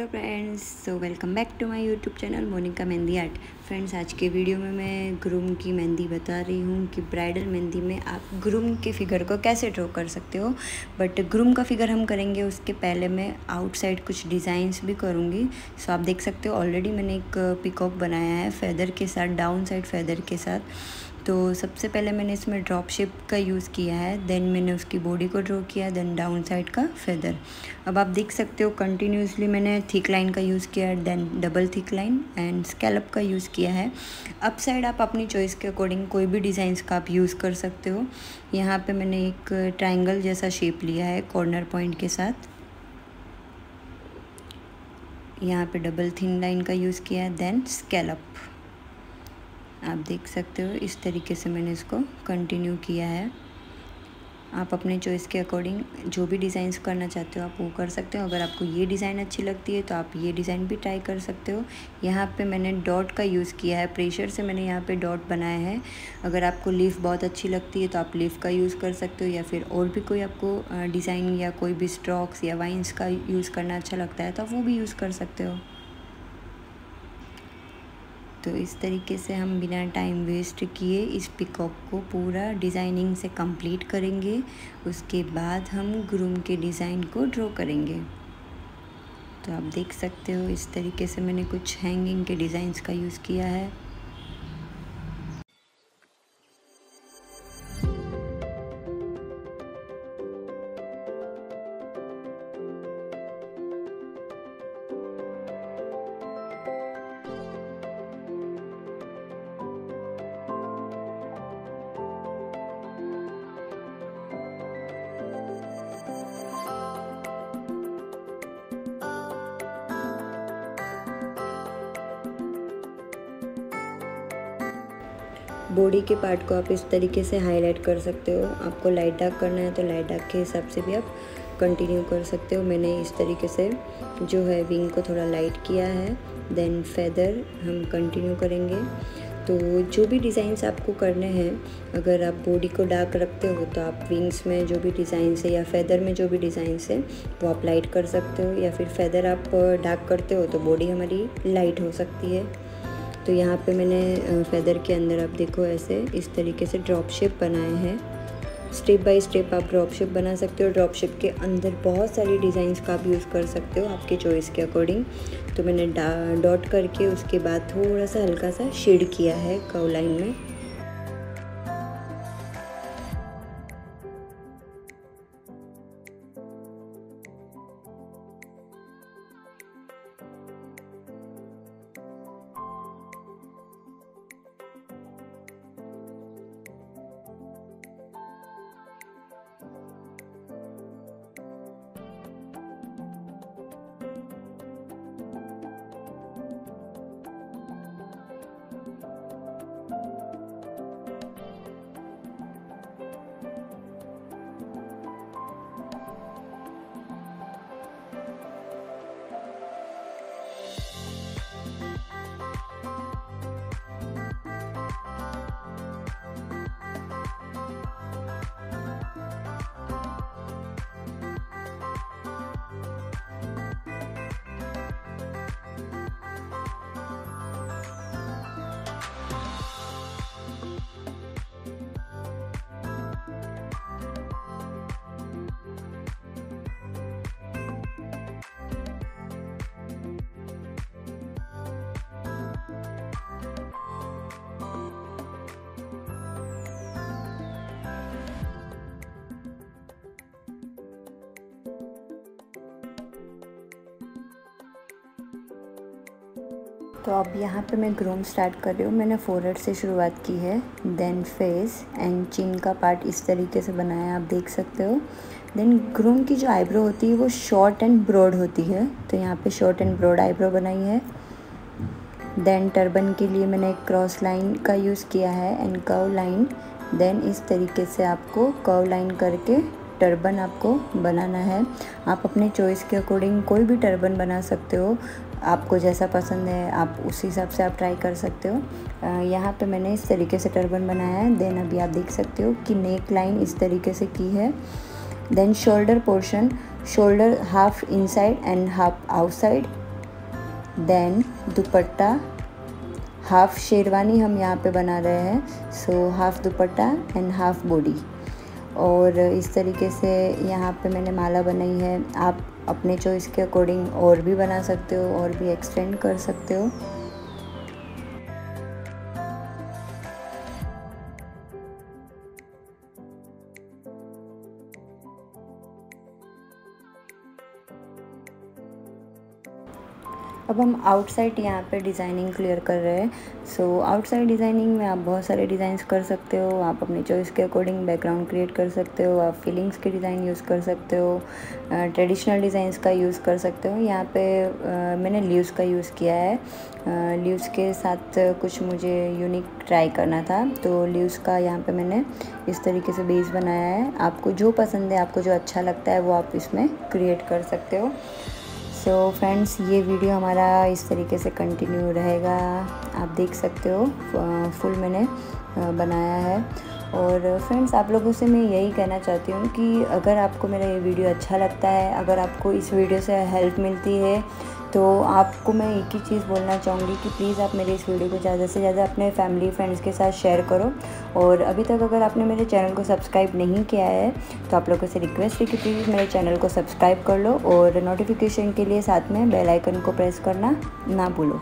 Hello friends so welcome back to my YouTube channel Monika Mehndi art. Friends, आज के video में मैं groom की मेहंदी बता रही हूँ कि ब्राइडल मेहंदी में आप ग्रूम के फिगर को कैसे ड्रॉ कर सकते हो, बट ग्रूम का फिगर हम करेंगे, उसके पहले मैं आउटसाइड कुछ डिज़ाइंस भी करूँगी। सो आप देख सकते हो, ऑलरेडी मैंने एक पिकॉक बनाया है, फैदर के साथ डाउन साइड फैदर के साथ। तो सबसे पहले मैंने इसमें ड्रॉप शेप का यूज़ किया है देन मैंने उसकी बॉडी को ड्रॉ किया देन डाउन साइड का फेदर अब आप देख सकते हो कंटिन्यूसली मैंने थिक लाइन का यूज़ किया है then double thick line and scallop का यूज़ किया है. अप साइड आप अपनी चॉइस के अकॉर्डिंग कोई भी डिज़ाइंस का आप यूज़ कर सकते हो. यहाँ पर मैंने एक ट्राइंगल जैसा शेप लिया है कॉर्नर पॉइंट के साथ. यहाँ पे डबल थिन लाइन का यूज़ किया है देन स्कैलप आप देख सकते हो, इस तरीके से मैंने इसको कंटिन्यू किया है। आप अपने चॉइस के अकॉर्डिंग जो भी डिज़ाइंस करना चाहते हो, आप वो कर सकते हो। अगर आपको ये डिज़ाइन अच्छी लगती है तो आप ये डिज़ाइन भी ट्राई कर सकते हो। यहाँ पे मैंने डॉट का यूज़ किया है। प्रेशर से मैंने यहाँ पे डॉट बनाया है। अगर आपको लीफ बहुत अच्छी लगती है तो आप लीफ का यूज़ कर सकते हो, या फिर और भी कोई आपको डिज़ाइन या कोई भी स्ट्रॉक्स या वाइन्स का यूज़ करना अच्छा लगता है तो आप वो भी यूज़ कर सकते हो। तो इस तरीके से हम बिना टाइम वेस्ट किए इस पिकअप को पूरा डिज़ाइनिंग से कंप्लीट करेंगे। उसके बाद हम ग्रूम के डिज़ाइन को ड्रॉ करेंगे। तो आप देख सकते हो इस तरीके से मैंने कुछ हैंगिंग के डिज़ाइंस का यूज़ किया है। बॉडी के पार्ट को आप इस तरीके से हाईलाइट कर सकते हो। आपको लाइट डार्क करना है तो लाइट डार्क के हिसाब से भी आप कंटिन्यू कर सकते हो। मैंने इस तरीके से जो है विंग को थोड़ा लाइट किया है। देन फेदर हम कंटिन्यू करेंगे। तो जो भी डिज़ाइंस आपको करने हैं, अगर आप बॉडी को डार्क रखते हो तो आप विंग्स में जो भी डिज़ाइंस है या फेदर में जो भी डिज़ाइंस है, वो आप लाइट कर सकते हो। या फिर फेदर आप डार्क करते हो तो बॉडी हमारी लाइट हो सकती है। तो यहाँ पे मैंने फेदर के अंदर आप देखो ऐसे इस तरीके से ड्रॉप शेप बनाए हैं। स्टेप बाय स्टेप आप ड्रॉप शेप बना सकते हो ड्रॉप शेप के अंदर बहुत सारी डिज़ाइंस का आप यूज़ कर सकते हो आपके चॉइस के अकॉर्डिंग तो मैंने डॉट करके उसके बाद थोड़ा सा हल्का सा शेड किया है कव लाइन में। तो अब यहाँ पे मैं ग्रूम स्टार्ट कर रही हूँ। मैंने फोरहेड से शुरुआत की है देन फेस एंड चिन का पार्ट इस तरीके से बनाया है, आप देख सकते हो। देन ग्रूम की जो आईब्रो होती है, वो शॉर्ट एंड ब्रॉड होती है। तो यहाँ पे शॉर्ट एंड ब्रॉड आईब्रो बनाई है। देन टर्बन के लिए मैंने एक क्रॉस लाइन का यूज़ किया है एंड कर्व लाइन देन इस तरीके से आपको कर्व लाइन करके टर्बन आपको बनाना है। आप अपने चॉइस के अकॉर्डिंग कोई भी टर्बन बना सकते हो। आपको जैसा पसंद है, आप उस हिसाब से आप ट्राई कर सकते हो। यहाँ पे मैंने इस तरीके से टर्बन बनाया है। देन अभी आप देख सकते हो कि नेक लाइन इस तरीके से की है। Then shoulder portion shoulder half inside and half outside then dupatta half शेरवानी हम यहाँ पे बना रहे हैं। सो हाफ़ दुपट्टा एंड हाफ़ बॉडी और इस तरीके से यहाँ पे मैंने माला बनाई है। आप अपने चॉइस के अकॉर्डिंग और भी बना सकते हो और भी एक्सटेंड कर सकते हो। अब हम आउटसाइड यहाँ पे डिज़ाइनिंग क्लियर कर रहे हैं। सो आउटसाइड डिज़ाइनिंग में आप बहुत सारे डिज़ाइंस कर सकते हो। आप अपनी चॉइस के अकॉर्डिंग बैकग्राउंड क्रिएट कर सकते हो। आप फीलिंग्स के डिज़ाइन यूज़ कर सकते हो। ट्रेडिशनल डिज़ाइंस का यूज़ कर सकते हो। यहाँ पे आ, मैंने लीव्स का यूज़ किया है। लीव्स के साथ कुछ मुझे यूनिक ट्राई करना था। तो लीव्स का यहाँ पे मैंने इस तरीके से बेस बनाया है। आपको जो पसंद है आपको जो अच्छा लगता है वो आप इसमें क्रिएट कर सकते हो। सो so, फ्रेंड्स ये वीडियो हमारा इस तरीके से कंटिन्यू रहेगा। आप देख सकते हो फुल मैंने बनाया है। और फ्रेंड्स आप लोगों से मैं यही कहना चाहती हूँ कि अगर आपको मेरा ये वीडियो अच्छा लगता है अगर आपको इस वीडियो से हेल्प मिलती है तो आपको मैं एक ही चीज़ बोलना चाहूँगी कि प्लीज़ आप मेरे इस वीडियो को ज़्यादा से ज़्यादा अपने फैमिली फ्रेंड्स के साथ शेयर करो। और अभी तक अगर आपने मेरे चैनल को सब्सक्राइब नहीं किया है तो आप लोगों से रिक्वेस्ट है कि प्लीज़ मेरे चैनल को सब्सक्राइब कर लो और नोटिफिकेशन के लिए साथ में बेलाइकन को प्रेस करना ना भूलो।